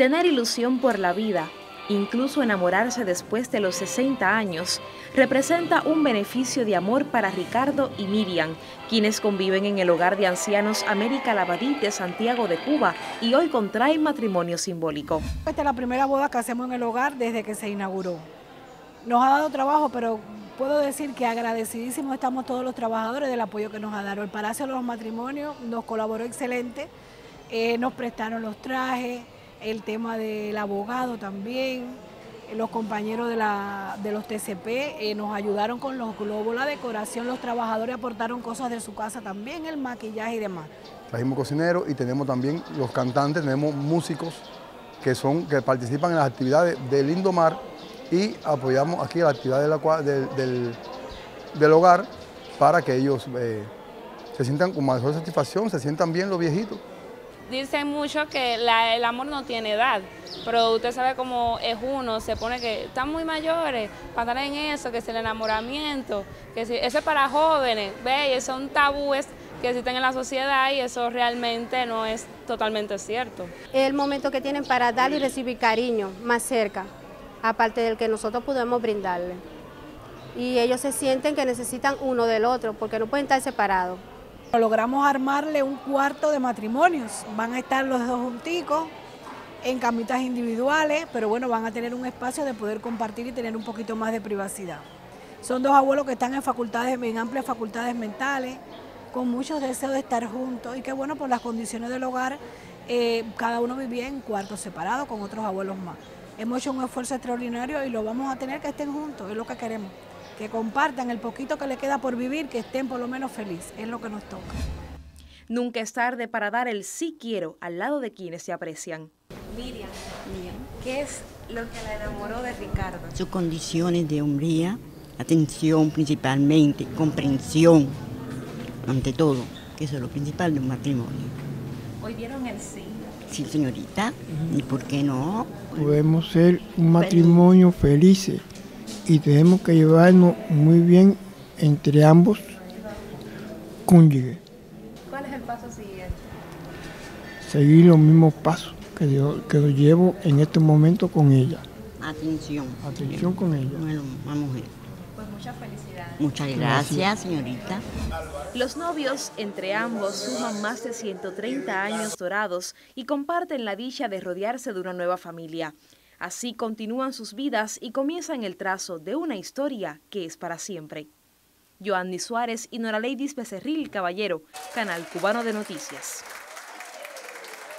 Tener ilusión por la vida, incluso enamorarse después de los 60 años, representa un beneficio de amor para Ricardo y Miriam, quienes conviven en el hogar de ancianos América Lavadí de Santiago de Cuba y hoy contraen matrimonio simbólico. Esta es la primera boda que hacemos en el hogar desde que se inauguró. Nos ha dado trabajo, pero puedo decir que agradecidísimos estamos todos los trabajadores del apoyo que nos ha dado. El Palacio de los Matrimonios nos colaboró excelente, eh, nos prestaron los trajes, el tema del abogado también, los compañeros de, la, de los TCP eh, nos ayudaron con los globos, la decoración, los trabajadores aportaron cosas de su casa también, el maquillaje y demás. Trajimos cocineros y tenemos también los cantantes, tenemos músicos que, son, que participan en las actividades del Lindo Mar y apoyamos aquí la actividad del, del, hogar para que ellos eh, se sientan con mayor satisfacción, se sientan bien los viejitos dicen mucho que el amor no tiene edad, pero usted sabe cómo es uno, se pone que están muy mayores para estar en eso, que es el enamoramiento, que si, eso es para jóvenes, ve, son tabúes que existen en la sociedad y eso realmente no es totalmente cierto. El momento que tienen para dar y recibir cariño más cerca, aparte del que nosotros podemos brindarle. Y ellos se sienten que necesitan uno del otro porque no pueden estar separados. Logramos armarle un cuarto de matrimonios. Van a estar los dos junticos en camitas individuales, pero bueno, van a tener un espacio de poder compartir y tener un poquito más de privacidad. Son dos abuelos que están en facultades, en amplias facultades mentales, con muchos deseos de estar juntos y que bueno, por las condiciones del hogar, eh, cada uno vivía en cuartos separados con otros abuelos más. Hemos hecho un esfuerzo extraordinario y lo vamos a tener que estén juntos, es lo que queremos que compartan el poquito que le queda por vivir, que estén por lo menos felices, es lo que nos toca. Nunca es tarde para dar el sí quiero al lado de quienes se aprecian. Miriam, ¿qué es lo que la enamoró de Ricardo? Sus condiciones de hombría, atención principalmente, comprensión, ante todo, que eso es lo principal de un matrimonio. ¿Hoy vieron el sí? Sí, señorita, ¿y por qué no? Podemos ser un matrimonio felices y tenemos que llevarnos muy bien entre ambos cónyuges. ¿Cuál es el paso siguiente? Seguir los mismos pasos que yo, que llevo en este momento con ella. Atención. Atención con ella. Bueno, mujer. Pues muchas felicidades. Muchas gracias, señorita. Los novios entre ambos suman más de 130 años dorados y comparten la dicha de rodearse de una nueva familia. Así continúan sus vidas y comienzan el trazo de una historia que es para siempre. Joanny Suárez y Nora Ladies Becerril Caballero, Canal Cubano de Noticias.